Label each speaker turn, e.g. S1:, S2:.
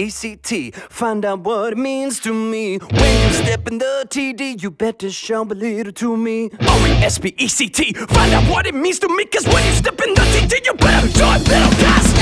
S1: E C T. Find out what it means to me. When you step in the TD You better show a little to me. Oh, R-E-S-P-E-C-T Find out what it means to me Cause when you step in the TD You better show a little